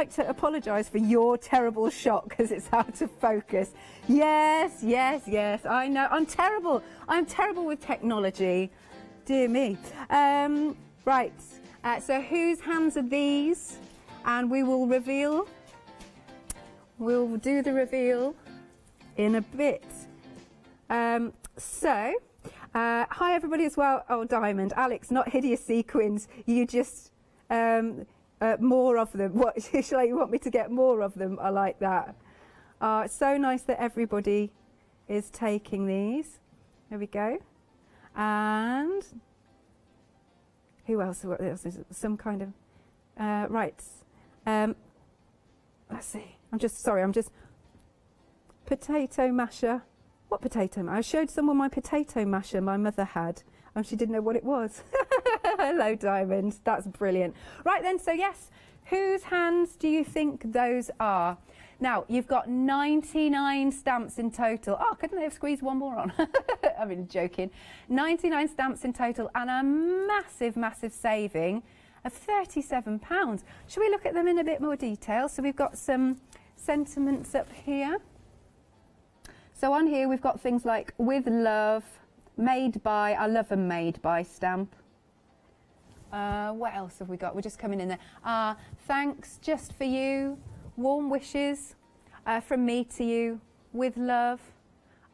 like to apologise for your terrible shot because it's out of focus. Yes, yes, yes, I know. I'm terrible. I'm terrible with technology. Dear me. Um, right, uh, so whose hands are these? And we will reveal, we'll do the reveal in a bit. Um, so, uh, hi everybody as well. Oh, Diamond, Alex, not hideous sequins. You just um, uh, more of them. What shall you want me to get more of them? I like that. Uh, it's so nice that everybody is taking these. There we go. And who else? What else is some kind of uh, right? Um, let's see. I'm just sorry. I'm just potato masher. What potato? I showed someone my potato masher my mother had, and she didn't know what it was. Hello, Diamond. That's brilliant. Right then, so yes, whose hands do you think those are? Now, you've got 99 stamps in total. Oh, couldn't they have squeezed one more on? I mean, joking. 99 stamps in total and a massive, massive saving of £37. Shall we look at them in a bit more detail? So we've got some sentiments up here. So on here we've got things like with love, made by, I love a made by stamp. Uh, what else have we got? We're just coming in there. Uh, thanks just for you. Warm wishes uh, from me to you with love.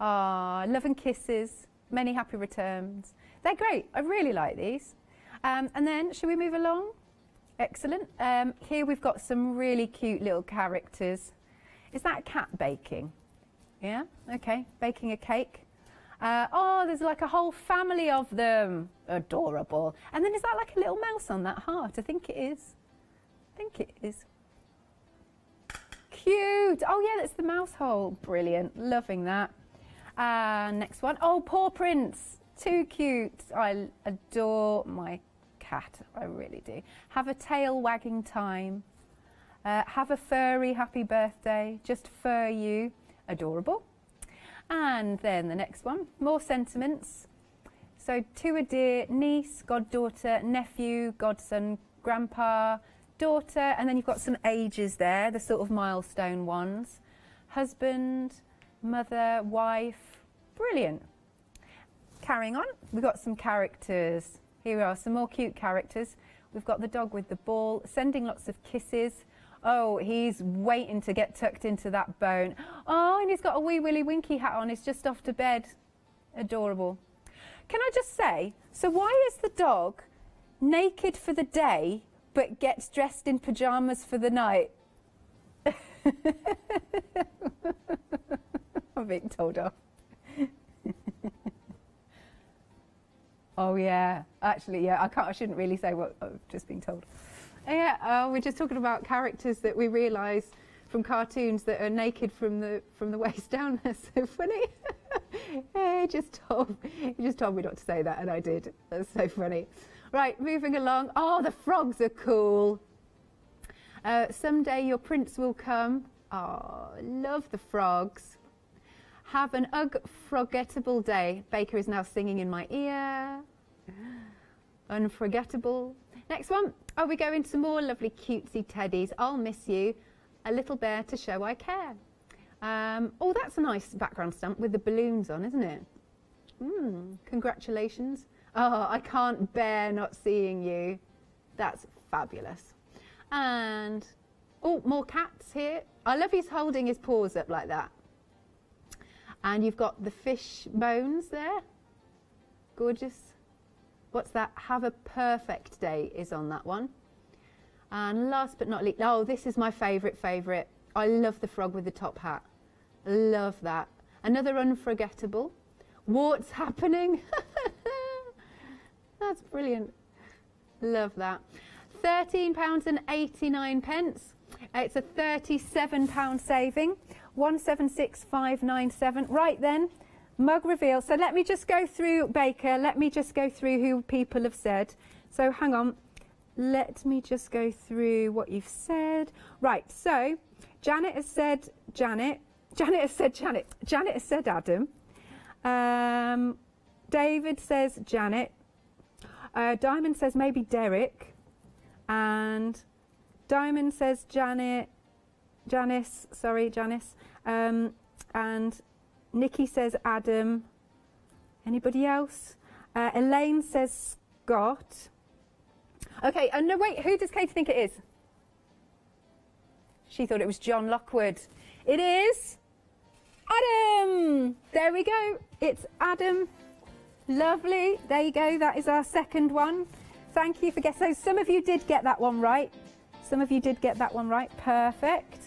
Ah, love and kisses. Many happy returns. They're great. I really like these. Um, and then, shall we move along? Excellent. Um, here we've got some really cute little characters. Is that cat baking? Yeah, okay, baking a cake. Uh, oh, there's like a whole family of them. Adorable. And then is that like a little mouse on that heart? I think it is. I think it is. Cute. Oh yeah, that's the mouse hole. Brilliant. Loving that. Uh, next one. Oh, paw prints. Too cute. I adore my cat. I really do. Have a tail wagging time. Uh, have a furry happy birthday. Just fur you adorable. And then the next one, more sentiments. So to a dear niece, goddaughter, nephew, godson, grandpa, daughter, and then you've got some ages there, the sort of milestone ones. Husband, mother, wife, brilliant. Carrying on, we've got some characters. Here we are, some more cute characters. We've got the dog with the ball, sending lots of kisses, Oh, he's waiting to get tucked into that bone. Oh, and he's got a Wee Willie Winkie hat on. He's just off to bed. Adorable. Can I just say, so why is the dog naked for the day but gets dressed in pyjamas for the night? I'm being told off. oh yeah, actually, yeah. I can't. I shouldn't really say what I've just been told. Yeah, uh, we're just talking about characters that we realise from cartoons that are naked from the from the waist down. That's so funny. he just told he just told me not to say that, and I did. That's so funny. Right, moving along. Oh, the frogs are cool. Uh, someday your prince will come. Oh, love the frogs. Have an ugh forgettable day. Baker is now singing in my ear. Unforgettable. Next one. Oh, we go into some more lovely cutesy teddies. I'll miss you. A little bear to show I care. Um, oh, that's a nice background stamp with the balloons on, isn't it? Mm, congratulations. Oh, I can't bear not seeing you. That's fabulous. And, oh, more cats here. I love he's holding his paws up like that. And you've got the fish bones there. Gorgeous. What's that? Have a perfect day is on that one. And last but not least, oh, this is my favourite, favourite. I love the frog with the top hat. Love that. Another unforgettable. What's happening? That's brilliant. Love that. £13 and 89 pence. It's a £37 saving. 176597. Right then, Mug reveal. So let me just go through, Baker, let me just go through who people have said. So hang on. Let me just go through what you've said. Right, so Janet has said Janet. Janet has said Janet. Janet has said Adam. Um, David says Janet. Uh, Diamond says maybe Derek. And Diamond says Janet, Janice, sorry, Janice. Um, and Nikki says Adam. Anybody else? Uh, Elaine says Scott. Okay, and no, wait, who does Katie think it is? She thought it was John Lockwood. It is Adam! There we go. It's Adam. Lovely. There you go. That is our second one. Thank you for guessing. So some of you did get that one right. Some of you did get that one right. Perfect.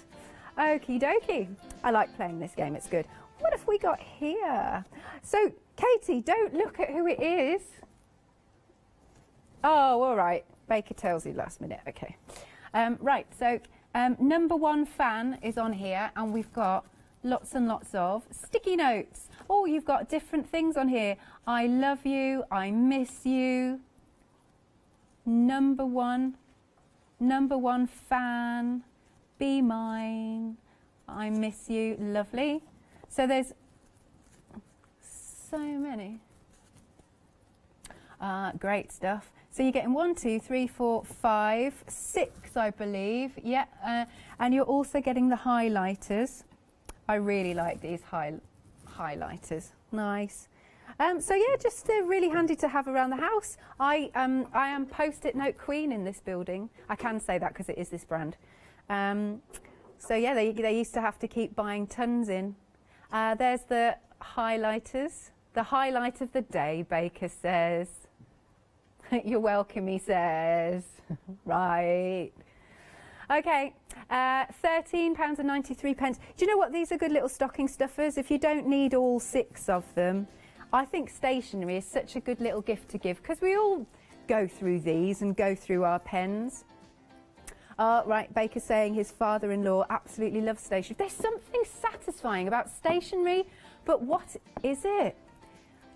Okie dokie. I like playing this game. It's good. What have we got here? So, Katie, don't look at who it is. Oh, all right. Baker tells you last minute. Okay. Um, right. So, um, number one fan is on here, and we've got lots and lots of sticky notes. Oh, you've got different things on here. I love you. I miss you. Number one. Number one fan. Be mine. I miss you. Lovely. So there's so many. Uh, great stuff. So you're getting one, two, three, four, five, six, I believe. Yeah, uh, and you're also getting the highlighters. I really like these high, highlighters. Nice. Um, so yeah, just uh, really handy to have around the house. I, um, I am post-it note queen in this building. I can say that because it is this brand. Um, so yeah, they, they used to have to keep buying tons in. Uh, there's the highlighters. The highlight of the day, Baker says. You're welcome, he says. right. Okay, uh, £13.93. pence. Do you know what? These are good little stocking stuffers. If you don't need all six of them, I think stationery is such a good little gift to give because we all go through these and go through our pens. Uh, right, Baker saying his father-in-law absolutely loves stationery. There's something satisfying about stationery, but what is it?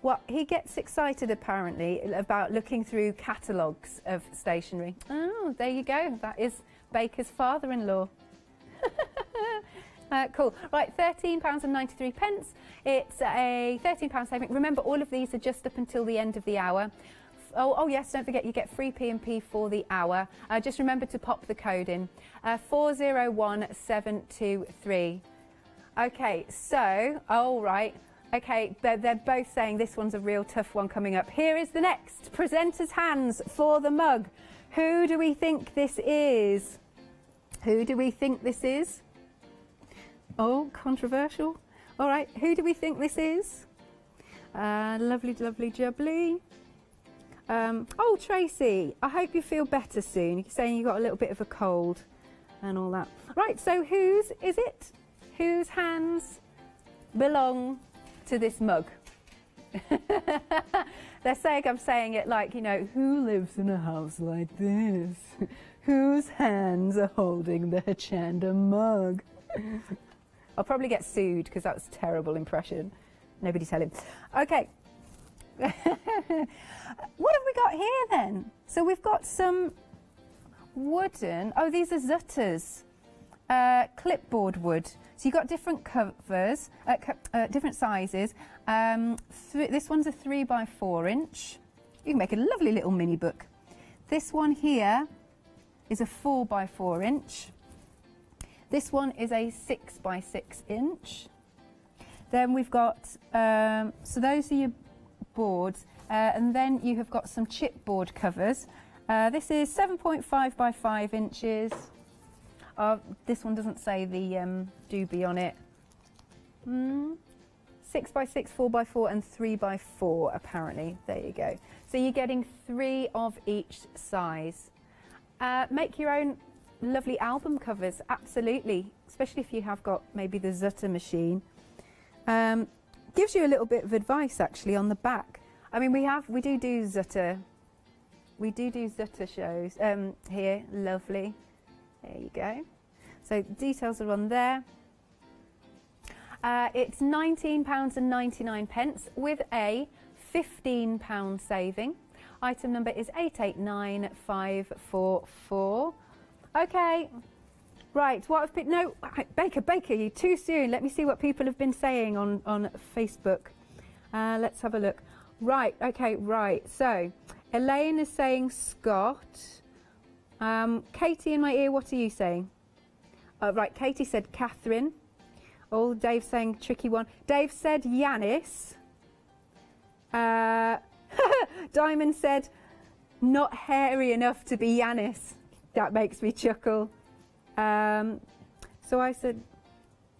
Well, he gets excited apparently about looking through catalogues of stationery. Oh, there you go. That is Baker's father-in-law. uh, cool. Right, £13.93. pence. It's a £13 saving. Remember, all of these are just up until the end of the hour. Oh, oh yes, don't forget you get free P&P for the hour. Uh, just remember to pop the code in. Uh, 401723. Okay, so, all right. Okay, they're, they're both saying this one's a real tough one coming up. Here is the next. Presenter's hands for the mug. Who do we think this is? Who do we think this is? Oh, controversial. All right, who do we think this is? Uh, lovely, lovely, jubbly. Um, oh, Tracy, I hope you feel better soon. You're saying you got a little bit of a cold and all that. Right, so whose is it? Whose hands belong to this mug? They're saying I'm saying it like, you know, who lives in a house like this? Whose hands are holding the Hochanda mug? I'll probably get sued because that was a terrible impression. Nobody tell him. Okay. what have we got here then? So we've got some wooden, oh, these are Zutters, uh, clipboard wood. So you've got different covers, uh, co uh, different sizes. Um, this one's a three by four inch. You can make a lovely little mini book. This one here is a four by four inch. This one is a six by six inch. Then we've got, um, so those are your boards. Uh, and then you have got some chipboard covers. Uh, this is 7.5 by 5 inches. Uh, this one doesn't say the um, doobie on it. Mm. 6 by 6, 4 by 4 and 3 by 4 apparently. There you go. So you're getting three of each size. Uh, make your own lovely album covers, absolutely, especially if you have got maybe the Zutter machine. Um, gives you a little bit of advice actually on the back. I mean, we have, we do do Zutter, we do do Zutter shows um, here, lovely. There you go. So details are on there. Uh, it's £19.99 pence with a £15 saving. Item number is 889544. Okay, right, what have been, no, Baker, Baker, you too soon. Let me see what people have been saying on, on Facebook. Uh, let's have a look. Right, okay, right. So, Elaine is saying Scott. Um, Katie in my ear, what are you saying? Uh, right, Katie said Catherine. Oh, Dave saying tricky one. Dave said Yanis. Uh, Diamond said not hairy enough to be Yanis. That makes me chuckle. Um, so I said,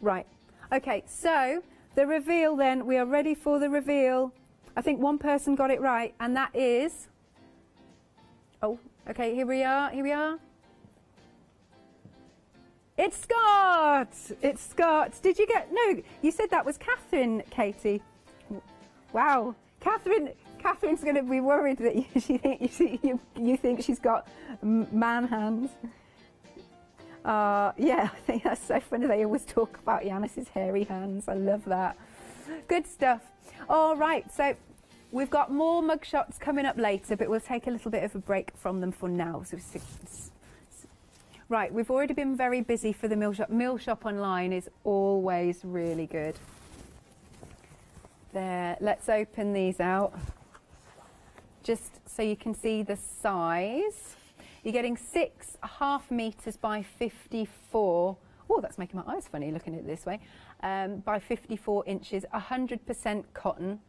right. Okay, so the reveal then, we are ready for the reveal. I think one person got it right, and that is. Oh, okay, here we are, here we are. It's Scott! It's Scott. Did you get. No, you said that was Catherine, Katie. Wow. Catherine, Catherine's going to be worried that you, she think, you, you, you think she's got man hands. Uh, yeah, I think that's so funny. They always talk about Yanis's hairy hands. I love that. Good stuff. All right, so we've got more mug shots coming up later, but we'll take a little bit of a break from them for now. So, right, we've already been very busy for the Mill Shop. Mill Shop Online is always really good. There, let's open these out just so you can see the size. You're getting six half meters by 54. Oh, that's making my eyes funny looking at it this way. Um, by 54 inches, 100% cotton.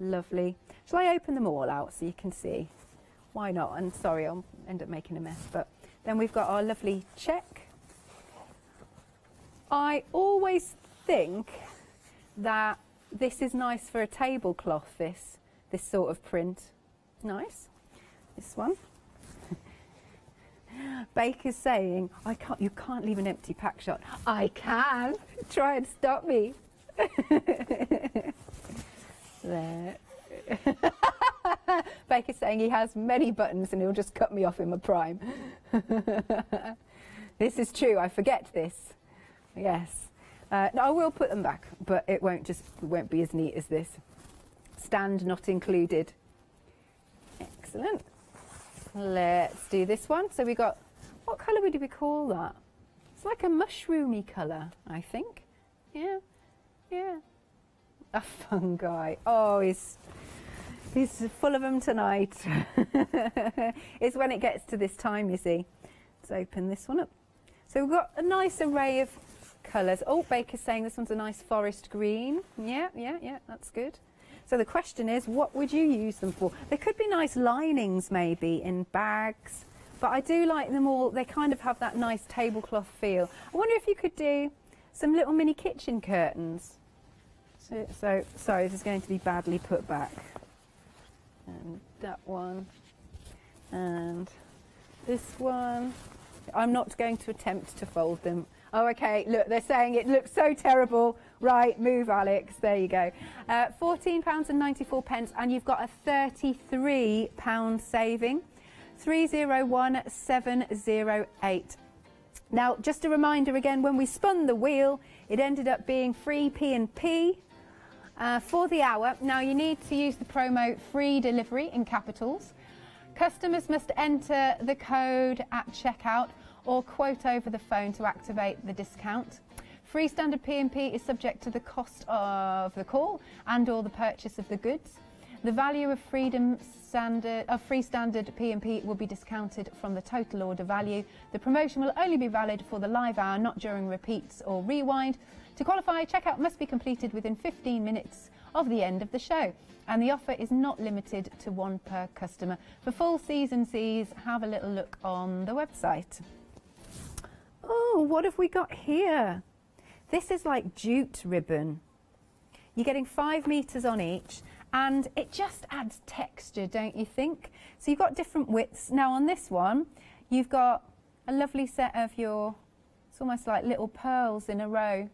Lovely. Shall I open them all out so you can see? Why not? And sorry, I'll end up making a mess. But then we've got our lovely check. I always think that this is nice for a tablecloth, this, this sort of print. Nice. This one. Baker's saying, I can't, you can't leave an empty pack shot. I can. Try and stop me. there. Baker's saying he has many buttons and he'll just cut me off in my prime. this is true. I forget this. Yes. Uh, no, I will put them back, but it won't just it won't be as neat as this. Stand not included. Excellent. Let's do this one. So we got, what colour would we call that? It's like a mushroomy colour, I think. Yeah, yeah. A fungi. Oh, he's, he's full of them tonight. it's when it gets to this time, you see. Let's open this one up. So we've got a nice array of colours. Oh, Baker's saying this one's a nice forest green. Yeah, yeah, yeah, that's good. So the question is, what would you use them for? They could be nice linings maybe in bags, but I do like them all. They kind of have that nice tablecloth feel. I wonder if you could do some little mini kitchen curtains. So, so sorry, this is going to be badly put back. And that one, and this one. I'm not going to attempt to fold them. Oh, okay, look, they're saying it looks so terrible. Right, move, Alex. There you go. Uh, £14.94, pence, and you've got a £33 saving. 301708. Now, just a reminder again, when we spun the wheel, it ended up being free P&P uh, for the hour. Now, you need to use the promo free delivery in capitals. Customers must enter the code at checkout or quote over the phone to activate the discount. Free standard P&P is subject to the cost of the call and or the purchase of the goods. The value of freedom standard of free standard P&P will be discounted from the total order value. The promotion will only be valid for the live hour, not during repeats or rewind. To qualify, checkout must be completed within 15 minutes of the end of the show. And the offer is not limited to one per customer. For full C's and have a little look on the website. Oh, what have we got here? This is like jute ribbon. You're getting five metres on each and it just adds texture, don't you think? So you've got different widths. Now on this one, you've got a lovely set of your, it's almost like little pearls in a row.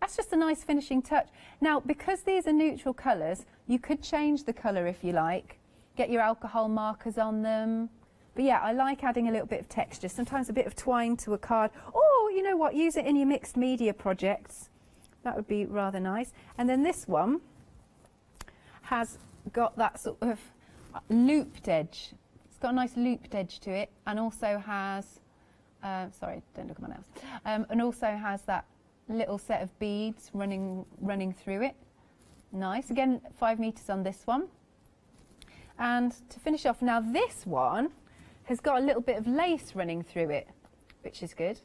That's just a nice finishing touch. Now, because these are neutral colours, you could change the colour if you like. Get your alcohol markers on them. But yeah, I like adding a little bit of texture, sometimes a bit of twine to a card. Or, you know what, use it in your mixed media projects. That would be rather nice. And then this one has got that sort of looped edge. It's got a nice looped edge to it and also has, uh, sorry, don't look at my nails, um, and also has that little set of beads running, running through it. Nice. Again, five metres on this one. And to finish off, now this one has got a little bit of lace running through it, which is good.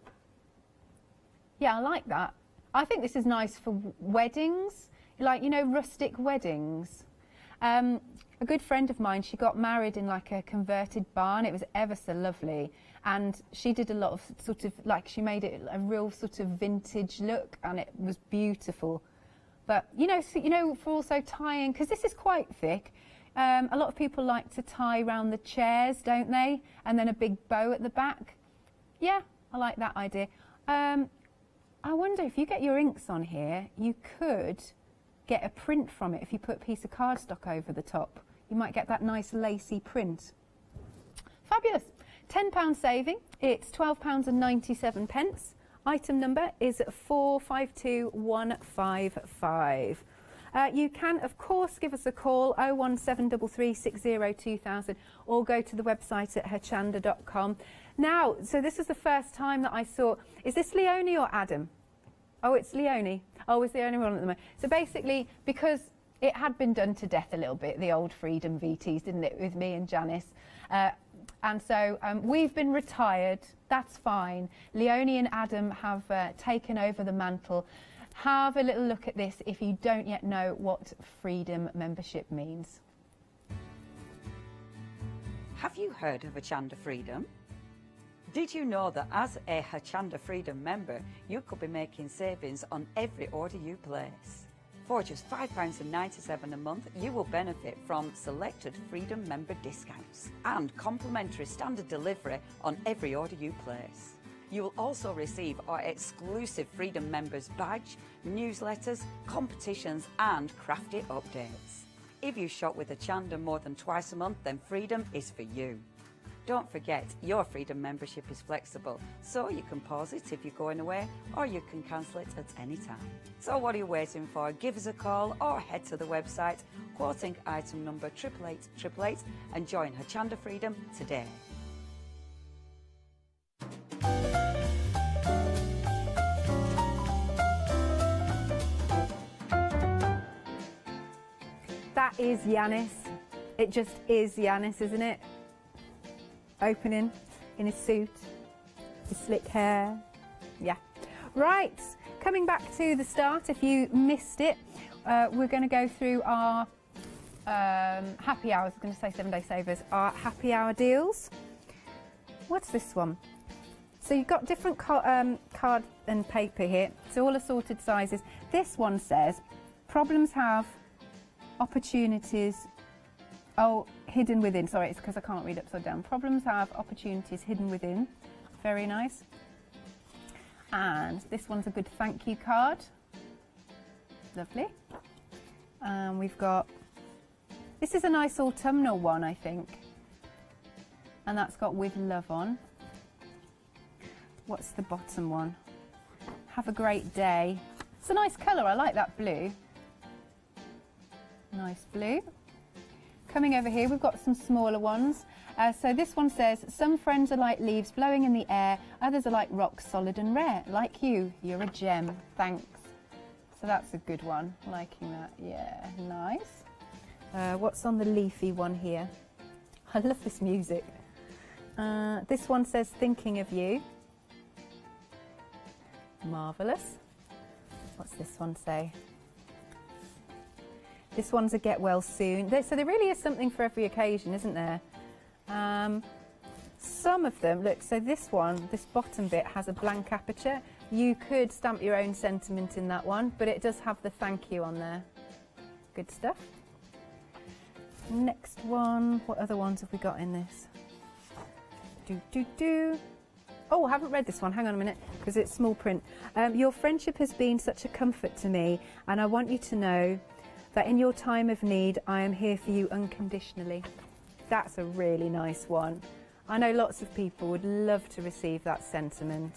Yeah, I like that. I think this is nice for weddings, like, you know, rustic weddings. Um, a good friend of mine, she got married in like a converted barn. It was ever so lovely. And she did a lot of sort of like, she made it a real sort of vintage look and it was beautiful. But, you know, so, you know, for also tying, because this is quite thick, um, a lot of people like to tie around the chairs, don't they? And then a big bow at the back. Yeah, I like that idea. Um, I wonder if you get your inks on here, you could get a print from it if you put a piece of cardstock over the top. You might get that nice lacy print. Fabulous. £10 saving. It's £12.97. pence. Item number is 452155. Uh, you can, of course, give us a call 01733602000 or go to the website at hochanda.com. Now, so this is the first time that I saw, is this Leonie or Adam? Oh, it's Leonie. Oh, it's the only one at the moment. So basically, because it had been done to death a little bit, the old Freedom VTs, didn't it, with me and Janice? Uh, and so um, we've been retired. That's fine. Leonie and Adam have uh, taken over the mantle. Have a little look at this if you don't yet know what freedom membership means. Have you heard of Hochanda Freedom? Did you know that as a Hochanda Freedom member, you could be making savings on every order you place? For just £5.97 a month, you will benefit from selected Freedom member discounts and complimentary standard delivery on every order you place. You will also receive our exclusive Freedom Members badge, newsletters, competitions, and crafty updates. If you shop with Hochanda more than twice a month, then Freedom is for you. Don't forget, your Freedom membership is flexible, so you can pause it if you're going away, or you can cancel it at any time. So what are you waiting for? Give us a call or head to the website, quoting item number 888 and join Hochanda Freedom today. That is Yanis. It just is Yanis, isn't it? Opening in his suit, his slick hair. Yeah. Right, coming back to the start, if you missed it, uh, we're going to go through our um, happy hours. I'm going to say seven day savers, our happy hour deals. What's this one? So you've got different um, card and paper here. It's all assorted sizes. This one says problems have opportunities. Oh, hidden within. Sorry, it's because I can't read upside down. Problems have opportunities hidden within. Very nice. And this one's a good thank you card. Lovely. And we've got, this is a nice autumnal one, I think. And that's got with love on. What's the bottom one? Have a great day. It's a nice colour, I like that blue. Nice blue. Coming over here, we've got some smaller ones. Uh, so this one says, some friends are like leaves blowing in the air, others are like rocks solid and rare. Like you, you're a gem. Thanks. So that's a good one. Liking that. Yeah, nice. Uh, what's on the leafy one here? I love this music. Uh, this one says, thinking of you. Marvellous. What's this one say? This one's a get well soon. So there really is something for every occasion, isn't there? Um, some of them, look, so this one, this bottom bit has a blank aperture. You could stamp your own sentiment in that one, but it does have the thank you on there. Good stuff. Next one, what other ones have we got in this? Do, do, do. Oh, I haven't read this one. Hang on a minute, because it's small print. Um, your friendship has been such a comfort to me, and I want you to know that in your time of need, I am here for you unconditionally. That's a really nice one. I know lots of people would love to receive that sentiment.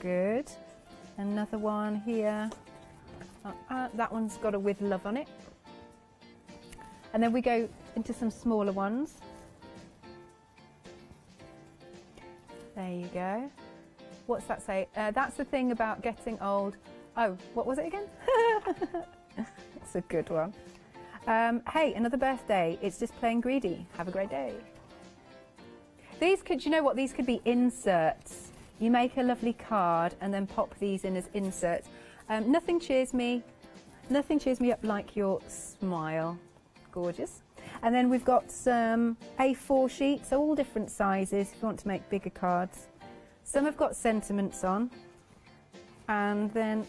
Good. Another one here. Uh, uh, that one's got a with love on it. And then we go into some smaller ones. There you go. What's that say? Uh, that's the thing about getting old. Oh, what was it again? That's a good one. Um, hey, another birthday. It's just plain greedy. Have a great day. These could, you know what, these could be inserts. You make a lovely card and then pop these in as inserts. Um, nothing cheers me, nothing cheers me up like your smile. Gorgeous. And then we've got some A4 sheets, so all different sizes if you want to make bigger cards. Some have got sentiments on. And then,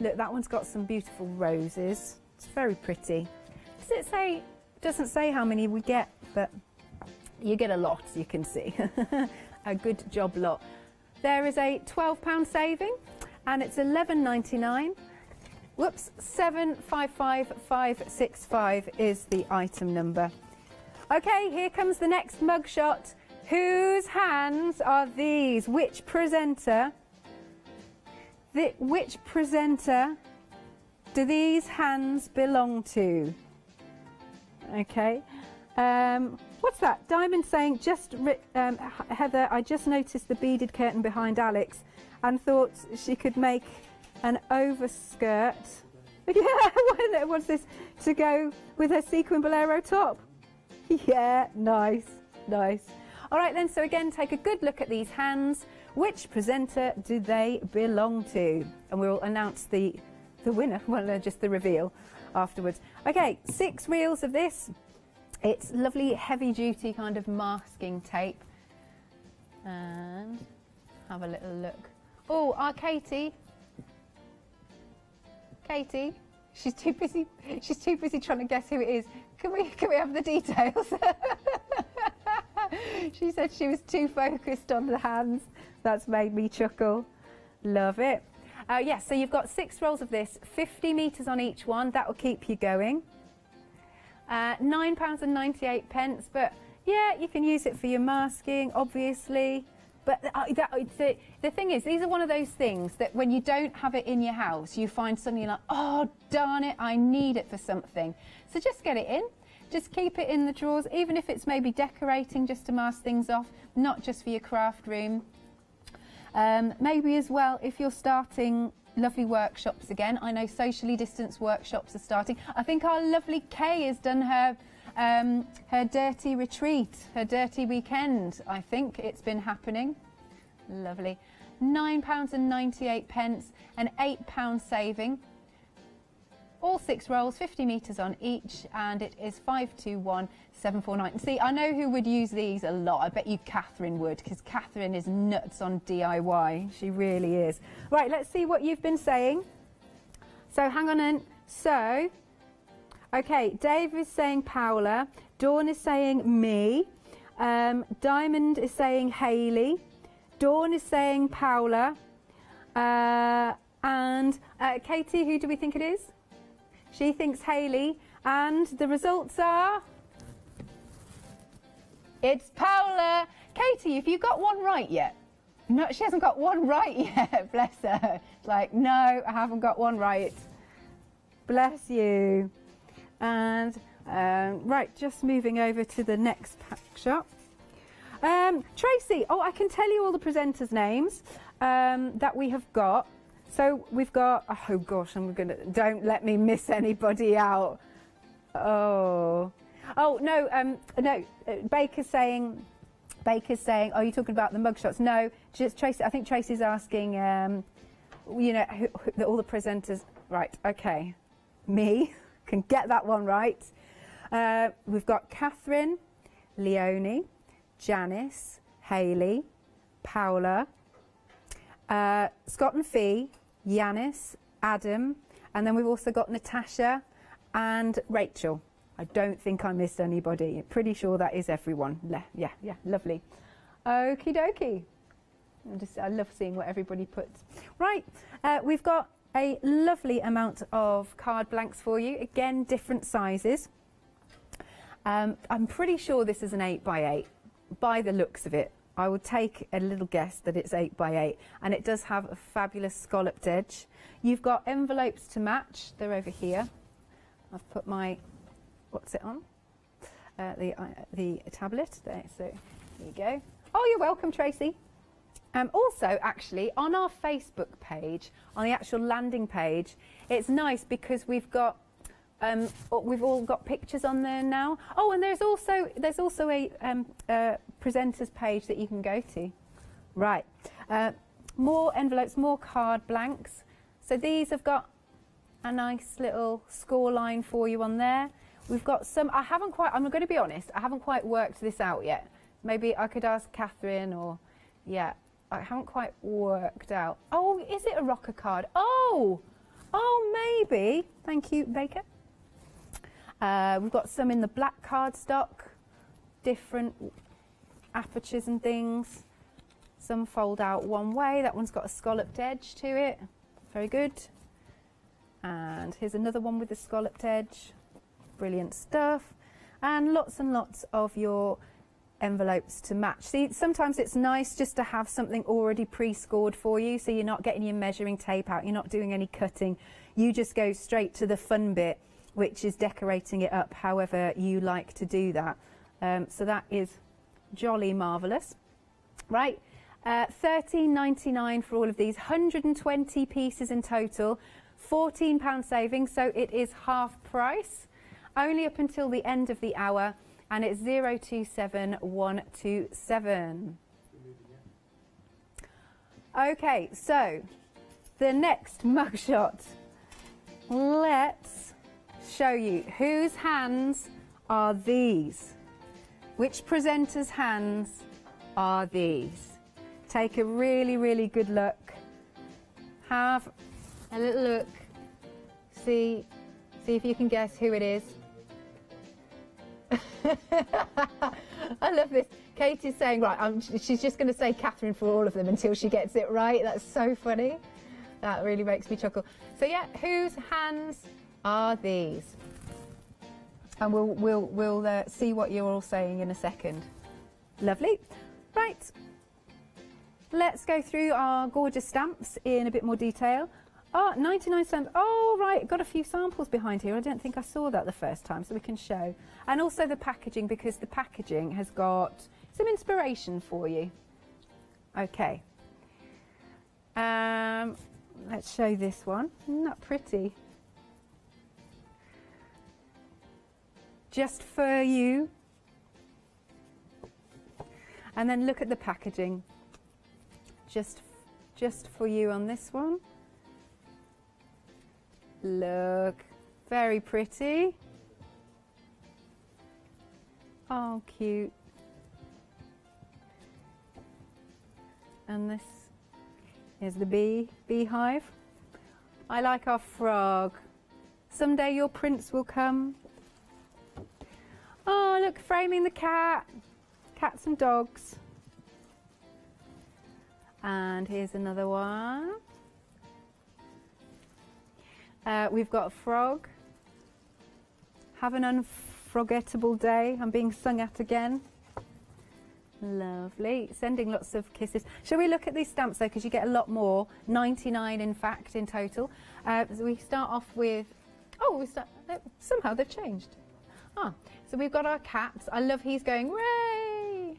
look, that one's got some beautiful roses. It's very pretty. Does it say, doesn't say how many we get, but you get a lot, you can see. a good job lot. There is a £12 saving and it's 11.99. Whoops, 755565 is the item number. Okay, here comes the next mugshot. Whose hands are these? Which presenter? The, which presenter do these hands belong to? Okay. Um, what's that? Diamond saying, just um, Heather, I just noticed the beaded curtain behind Alex and thought she could make an overskirt. Yeah, what's this? To go with her sequin bolero top. Yeah, nice, nice. All right then, so again, take a good look at these hands. Which presenter do they belong to? And we'll announce the, the winner, well, just the reveal afterwards. Okay, six reels of this. It's lovely heavy duty kind of masking tape. And have a little look. Oh, our Katie. Katie, she's too busy. She's too busy trying to guess who it is. Can we can we have the details? she said she was too focused on the hands. That's made me chuckle. Love it. Uh, yes, yeah, so you've got six rolls of this, 50 metres on each one. That will keep you going. Uh, Nine pounds and ninety-eight pence, but yeah, you can use it for your masking, obviously. But uh, that, the, thing is, these are one of those things that when you don't have it in your house, you find suddenly like, oh, darn it, I need it for something. So just get it in. Just keep it in the drawers, even if it's maybe decorating just to mask things off, not just for your craft room. Um, maybe as well, if you're starting lovely workshops again. I know socially distanced workshops are starting. I think our lovely Kay has done her um, her dirty retreat, her dirty weekend. I think it's been happening. Lovely. £9.98 pence, an £8 saving. All six rolls, 50 metres on each, and it is 521 749. See, I know who would use these a lot. I bet you Catherine would, because Catherine is nuts on DIY. She really is. Right, let's see what you've been saying. So hang on in. So, okay, Dave is saying Paula. Dawn is saying me. Um, Diamond is saying Haley. Dawn is saying Paula. Uh, and uh, Katie, who do we think it is? She thinks Haley. And the results are... It's Paula. Katie, have you got one right yet? No, she hasn't got one right yet. Bless her. Like, no, I haven't got one right. Bless you. And um, right, just moving over to the next pack shop. Um, Tracy, oh, I can tell you all the presenters' names um, that we have got. So we've got, oh gosh, I'm gonna, don't let me miss anybody out. Oh, Oh no, um, no. Uh, Baker's saying, Baker's saying, "Are you talking about the mugshots?" No, just Tracy. I think Tracy's asking. Um, you know, who, who, all the presenters. Right. Okay. Me can get that one right. Uh, we've got Catherine, Leonie, Janice, Haley, Paula, uh, Scott and Fee, Yanis, Adam, and then we've also got Natasha and Rachel. I don't think I missed anybody. Pretty sure that is everyone. Le yeah, yeah, lovely. Okie dokie. I just I love seeing what everybody puts. Right, uh, we've got a lovely amount of card blanks for you. Again, different sizes. Um, I'm pretty sure this is an 8 by 8 by the looks of it. I would take a little guess that it's 8 by 8 and it does have a fabulous scalloped edge. You've got envelopes to match. They're over here. I've put my what's it on? Uh, the, uh, the tablet there. So here you go. Oh, you're welcome, Tracy. Um, also, actually, on our Facebook page, on the actual landing page, it's nice because we've got Um, we've all got pictures on there now. Oh, and there's also there's also a um, presenters page that you can go to. Right, uh, more envelopes, more card blanks. So these have got a nice little score line for you on there. We've got some. I haven't quite. I'm going to be honest. I haven't quite worked this out yet. Maybe I could ask Catherine or yeah. I haven't quite worked out. Oh, is it a rocker card? Oh, oh, maybe. Thank you, Baker. Uh, we've got some in the black card stock, different apertures and things. Some fold out one way. That one's got a scalloped edge to it. Very good. And here's another one with a scalloped edge. Brilliant stuff. And lots and lots of your envelopes to match. See, sometimes it's nice just to have something already pre-scored for you so you're not getting your measuring tape out, you're not doing any cutting. You just go straight to the fun bit which is decorating it up however you like to do that. Um, so that is jolly marvellous. Right, uh, 13.99 for all of these, 120 pieces in total, 14 pound saving, so it is half price, only up until the end of the hour, and it's 027127. Okay, so the next mugshot. Let's show you whose hands are these. Which presenter's hands are these? Take a really, really good look. Have a little look. See, see if you can guess who it is. I love this. Kate is saying, right, I'm, she's just going to say Catherine for all of them until she gets it right. That's so funny. That really makes me chuckle. So yeah, whose hands are these? And we'll, we'll, we'll uh, see what you're all saying in a second. Lovely. Right. Let's go through our gorgeous stamps in a bit more detail. Oh, 99 stamps. Oh, right. Got a few samples behind here. I don't think I saw that the first time, so we can show. And also the packaging, because the packaging has got some inspiration for you. Okay. Um, let's show this one. That pretty? just for you. And then look at the packaging. Just, just for you on this one. Look, very pretty. Oh, cute. And this is the bee, beehive. I like our frog. Someday your prince will come Oh, look, framing the cat. Cats and dogs. And here's another one. Uh, we've got frog. Have an unforgettable day. I'm being sung at again. Lovely. Sending lots of kisses. Shall we look at these stamps though, because you get a lot more. 99 in fact in total. Uh, so we start off with, oh, we start, somehow they've changed. Ah, so we've got our cats. I love he's going, Ray!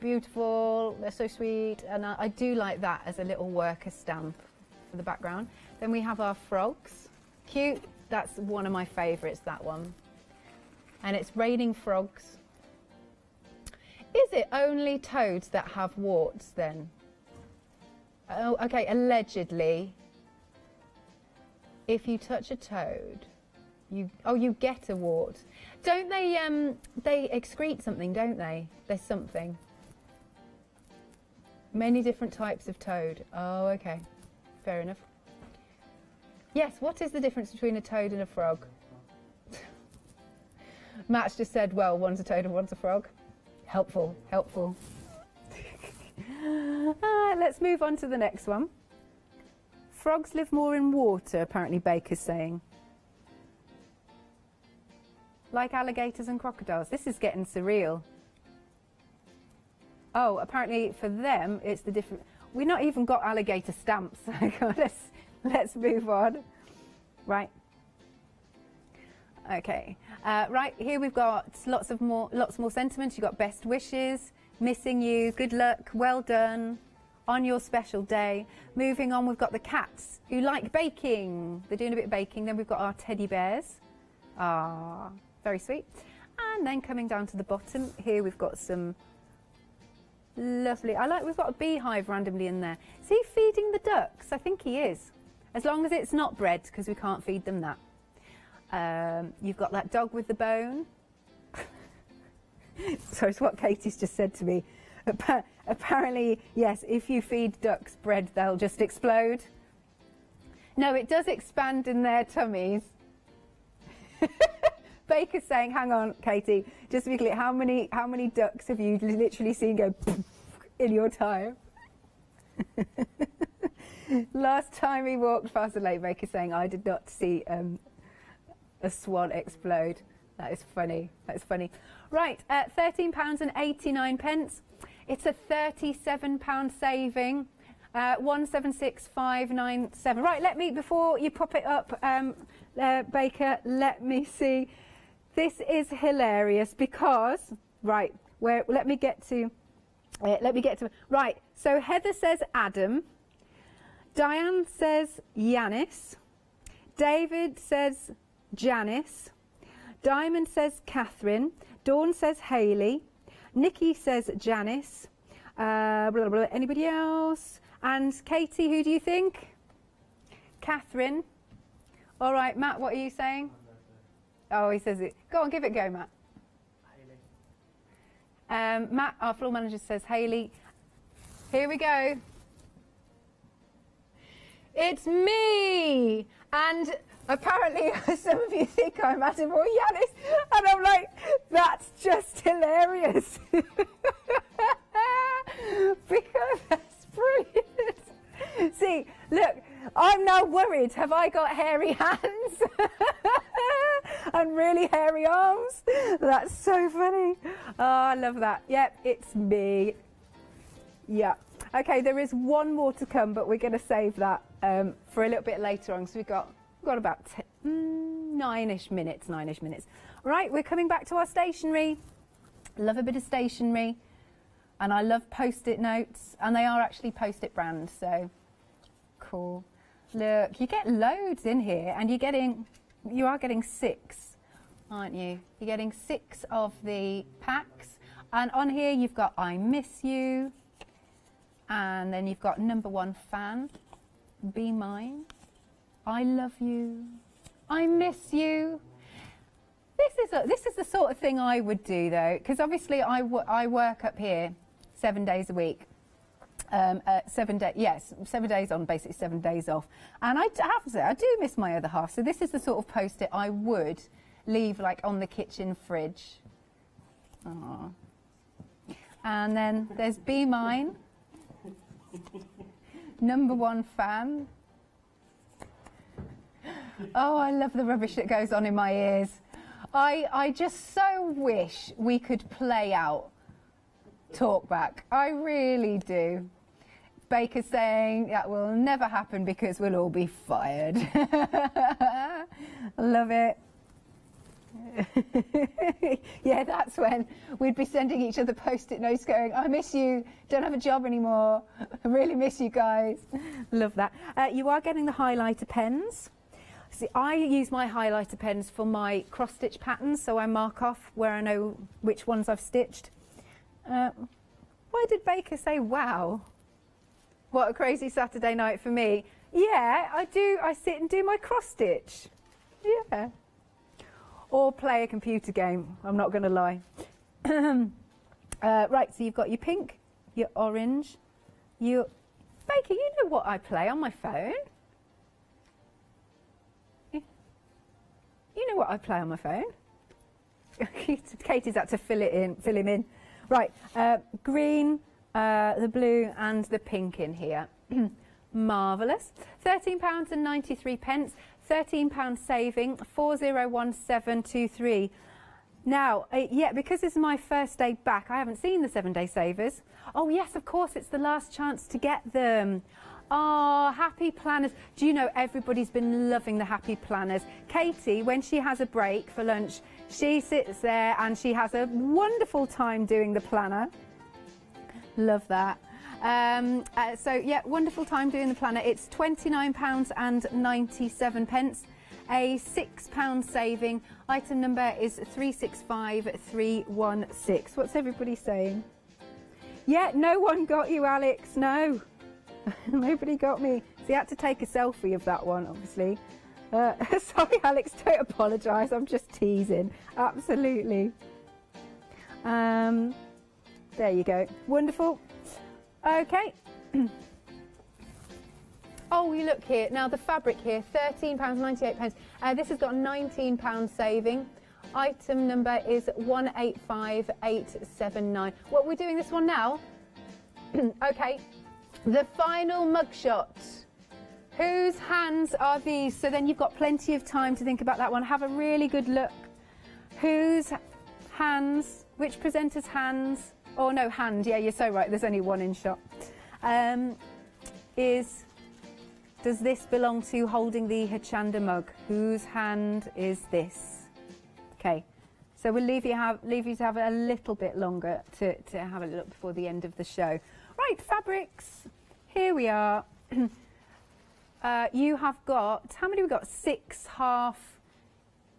Beautiful, they're so sweet. And I, I do like that as a little worker stamp for the background. Then we have our frogs. Cute, that's one of my favourites, that one. And it's raining frogs. Is it only toads that have warts then? Oh, okay, allegedly, if you touch a toad, you oh you get a wart. Don't they um they excrete something, don't they? There's something. Many different types of toad. Oh, okay. Fair enough. Yes, what is the difference between a toad and a frog? Matt's just said, well, one's a toad and one's a frog. Helpful, helpful. uh, let's move on to the next one. Frogs live more in water, apparently Baker's saying like alligators and crocodiles. This is getting surreal. Oh, apparently for them, it's the different. We've not even got alligator stamps. let's let's move on. Right. Okay. Uh, right here we've got lots of more lots more sentiments. You've got best wishes, missing you, good luck, well done, on your special day. Moving on, we've got the cats who like baking. They're doing a bit of baking. Then we've got our teddy bears. Ah, very sweet. And then coming down to the bottom, here we've got some lovely, I like, we've got a beehive randomly in there. Is he feeding the ducks? I think he is. As long as it's not bread, because we can't feed them that. Um, you've got that dog with the bone. so it's what Katie's just said to me. Apparently, yes, if you feed ducks bread, they'll just explode. No, it does expand in their tummies. Baker's saying, hang on, Katie, just to be clear, how many, how many ducks have you literally seen go in your time? Last time he walked past the late Baker saying, I did not see um, a swan explode. That is funny. That is funny. Right, uh, £13.89. pence. It's a £37 saving. Uh, 176597. Right, let me, before you pop it up, um, uh, Baker, let me see. This is hilarious because, right, where, let me get to, uh, let me get to, right, so Heather says Adam, Diane says Yanis, David says Janice, Diamond says Catherine, Dawn says Haley, Nikki says Janice, uh, blah, blah, blah. anybody else? And Katie, who do you think? Catherine. All right, Matt, what are you saying? Oh, he says it. Go on, give it a go, Matt. Um, Matt, our floor manager, says Haley. Here we go. It's me! And apparently some of you think I'm Adam or Yanis, and I'm like, that's just hilarious. because that's brilliant. See, look, I'm now worried. Have I got hairy hands and really hairy arms? That's so funny. Oh, I love that. Yep, it's me. Yeah. Okay, there is one more to come, but we're going to save that um, for a little bit later on. So we've got we've got about mm, nine-ish minutes. Nine-ish minutes. Right, we're coming back to our stationery. Love a bit of stationery, and I love post-it notes, and they are actually post-it brands. So cool. Look, you get loads in here, and you're getting you are getting six, aren't you? You're getting six of the packs, and on here you've got I miss you. And then you've got number one fan, Be Mine, I Love You, I Miss You. This is, a, this is the sort of thing I would do though, because obviously I, I work up here seven days a week. Um, uh, seven days, yes, seven days on, basically seven days off. And I have to I do miss my other half. So this is the sort of post-it I would leave like on the kitchen fridge. Aww. And then there's Be Mine. Number one fan. Oh, I love the rubbish that goes on in my ears. I, I just so wish we could play out talkback. I really do. Baker saying that will never happen because we'll all be fired. love it. yeah, that's when we'd be sending each other post-it notes going, I miss you, don't have a job anymore, I really miss you guys. Love that. Uh, you are getting the highlighter pens. See, I use my highlighter pens for my cross-stitch patterns, so I mark off where I know which ones I've stitched. Uh, why did Baker say, wow? What a crazy Saturday night for me. Yeah, I do, I sit and do my cross-stitch. Yeah or play a computer game. I'm not going to lie. uh, right, so you've got your pink, your orange, your... Baker, you know what I play on my phone. You know what I play on my phone. Katie's had to fill it in, fill him in. Right, uh, green, uh, the blue and the pink in here. Marvellous. £13.93. pence. £13 saving, 401723. Now, uh, yeah, because this is my first day back, I haven't seen the seven day savers. Oh, yes, of course, it's the last chance to get them. Ah, oh, happy planners. Do you know everybody's been loving the happy planners? Katie, when she has a break for lunch, she sits there and she has a wonderful time doing the planner. Love that. Um, uh, so yeah, wonderful time doing the planner. It's £29 and 97 pence. A £6 saving. Item number is 365316. What's everybody saying? Yeah, no one got you, Alex. No. Nobody got me. So you had to take a selfie of that one, obviously. Uh, sorry, Alex, don't apologise. I'm just teasing. Absolutely. Um, there you go. Wonderful. Okay. oh, you look here. Now, the fabric here, £13.98. Uh, this has got £19 saving. Item number is 185879. What, we're doing this one now? okay. The final mugshot. Whose hands are these? So then you've got plenty of time to think about that one. Have a really good look. Whose hands, which presenter's hands, oh no, hand, yeah, you're so right, there's only one in shot, um, is, does this belong to holding the Hochanda mug? Whose hand is this? Okay, so we'll leave you, have, leave you to have a little bit longer to, to have a look before the end of the show. Right, fabrics, here we are. Uh, you have got, how many we got? Six half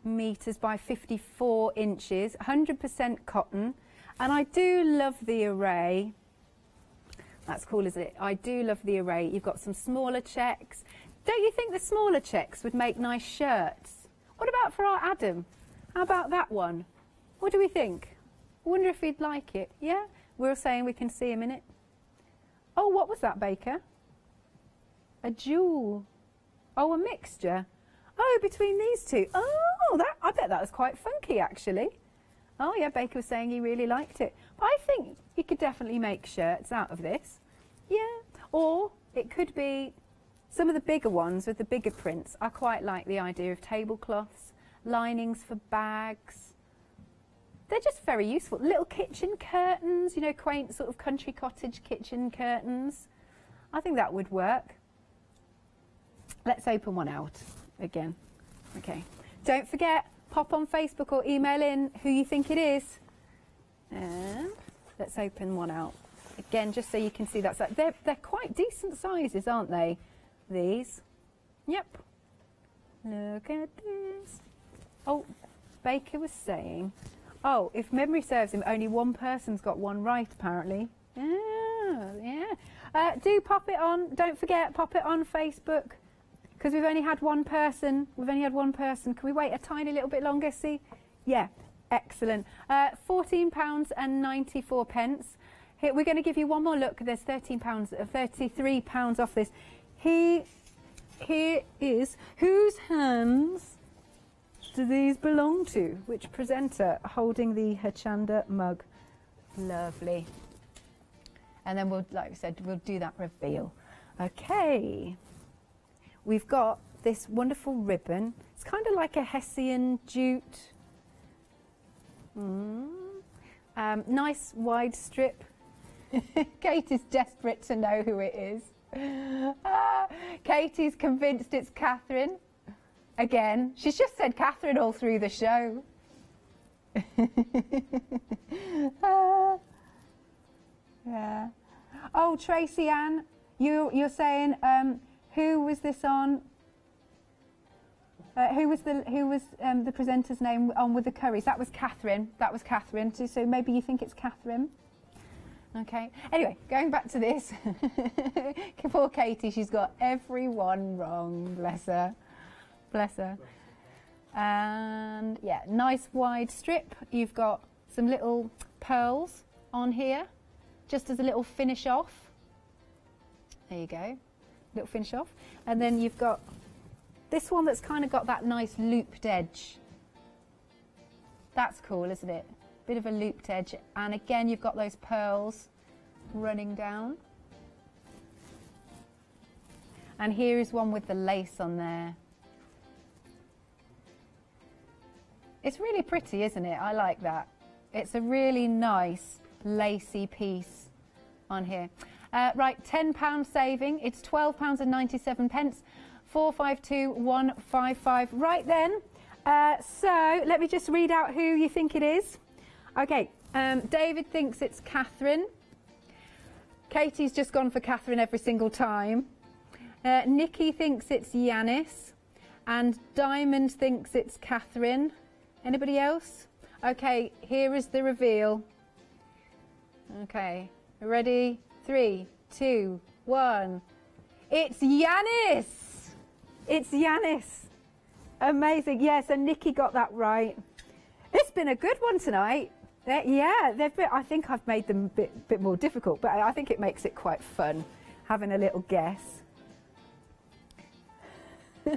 meters by 54 inches, 100% cotton. And I do love the array. That's cool, isn't it? I do love the array. You've got some smaller checks. Don't you think the smaller checks would make nice shirts? What about for our Adam? How about that one? What do we think? I wonder if he'd like it. Yeah? We're saying we can see him in it. Oh, what was that, Baker? A jewel. Oh, a mixture. Oh, between these two. Oh, that I bet that was quite funky, actually. Oh, yeah, Baker was saying he really liked it. But I think you could definitely make shirts out of this. Yeah. Or it could be some of the bigger ones with the bigger prints. I quite like the idea of tablecloths, linings for bags. They're just very useful. Little kitchen curtains, you know, quaint sort of country cottage kitchen curtains. I think that would work. Let's open one out again. Okay. Don't forget, pop on Facebook or email in who you think it is. And let's open one out. Again, just so you can see that. They're, they're quite decent sizes, aren't they? These. Yep. Look at this. Oh, Baker was saying, oh, if memory serves him, only one person's got one right, apparently. Yeah, yeah. Uh, do pop it on. Don't forget, pop it on Facebook because we've only had one person. We've only had one person. Can we wait a tiny little bit longer? See? Yeah, excellent. Uh, £14 and 94 pence. Here, we're going to give you one more look. There's £13, uh, £33 off this. He, here is whose hands do these belong to? Which presenter holding the Hochanda mug? Lovely. And then we'll, like I said, we'll do that reveal. Okay we've got this wonderful ribbon. It's kind of like a Hessian jute. Mm. Um, nice wide strip. Kate is desperate to know who it is. Ah, Katie's convinced it's Catherine. Again, she's just said Catherine all through the show. ah, yeah. Oh, Tracy Ann, you, you're saying um, who was this on? Uh, who was the who was um, the presenter's name on with the curries? That was Catherine. That was Catherine. So, so maybe you think it's Catherine. Okay. Anyway, going back to this. Poor Katie, she's got everyone wrong. Bless her. Bless her. And yeah, nice wide strip. You've got some little pearls on here, just as a little finish off. There you go little finish off. And then you've got this one that's kind of got that nice looped edge. That's cool, isn't it? Bit of a looped edge. And again, you've got those pearls running down. And here is one with the lace on there. It's really pretty, isn't it? I like that. It's a really nice lacy piece on here. Uh, right, £10 saving. It's £12.97. pence. 452155. Right then. Uh, so let me just read out who you think it is. Okay, um, David thinks it's Catherine. Katie's just gone for Catherine every single time. Uh, Nikki thinks it's Yanis. And Diamond thinks it's Catherine. Anybody else? Okay, here is the reveal. Okay, ready? Three, two, one. It's Yanis! It's Yanis. Amazing. Yes, and Nikki got that right. It's been a good one tonight. Uh, yeah, they've been, I think I've made them a bit, bit more difficult, but I think it makes it quite fun having a little guess.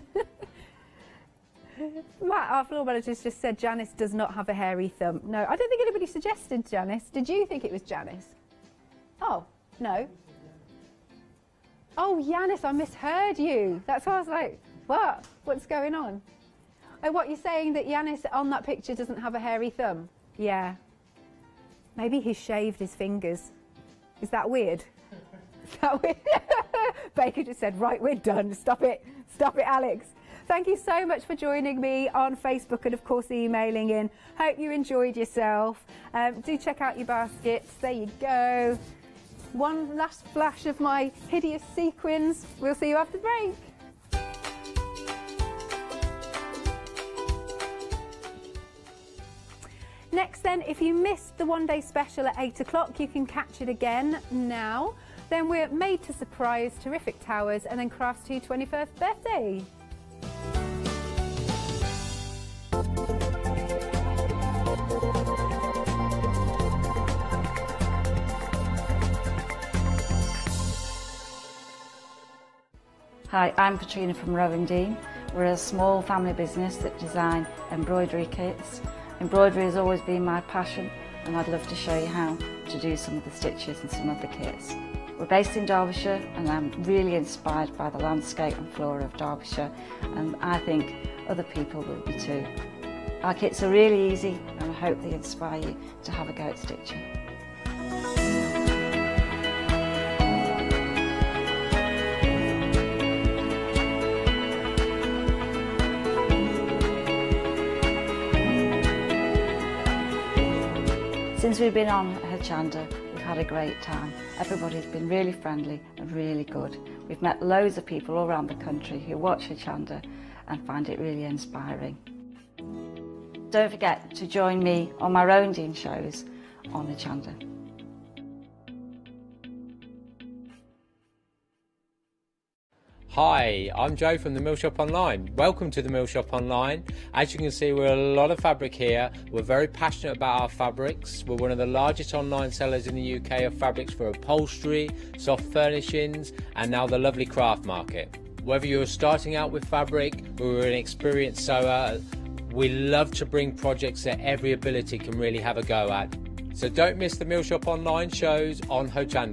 Matt, our floor manager just said Janice does not have a hairy thumb. No, I don't think anybody suggested Janice. Did you think it was Janice? No. Oh, Yanis, I misheard you. That's why I was like, what? What's going on? Oh, what, you're saying that Yanis on that picture doesn't have a hairy thumb? Yeah. Maybe he shaved his fingers. Is that weird? Is that weird? Baker just said, right, we're done. Stop it. Stop it, Alex. Thank you so much for joining me on Facebook and, of course, emailing in. Hope you enjoyed yourself. Um, do check out your baskets. There you go. One last flash of my hideous sequins. We'll see you after the break. Next then, if you missed the one day special at 8 o'clock, you can catch it again now. Then we're made to surprise Terrific Towers and then Crafts Too 21st birthday. Hi, I'm Katrina from Rowandean. We're a small family business that design embroidery kits. Embroidery has always been my passion and I'd love to show you how to do some of the stitches and some of the kits. We're based in Derbyshire and I'm really inspired by the landscape and flora of Derbyshire and I think other people will be too. Our kits are really easy and I hope they inspire you to have a go at stitching. Since we've been on Hochanda, we've had a great time. Everybody's been really friendly and really good. We've met loads of people all around the country who watch Hochanda and find it really inspiring. Don't forget to join me on my Rowandean shows on Hochanda. Hi, I'm Joe from the Mill Shop Online. Welcome to the Mill Shop Online. As you can see, we're a lot of fabric here. We're very passionate about our fabrics. We're one of the largest online sellers in the UK of fabrics for upholstery, soft furnishings, and now the lovely craft market. Whether you're starting out with fabric or an experienced sewer, we love to bring projects that every ability can really have a go at. So don't miss the Mill Shop Online shows on Hochanda.